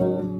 Thank you.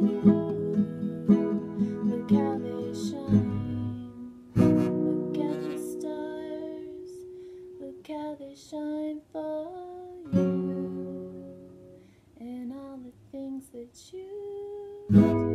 Look how they shine. Look at the stars. Look how they shine for you. And all the things that you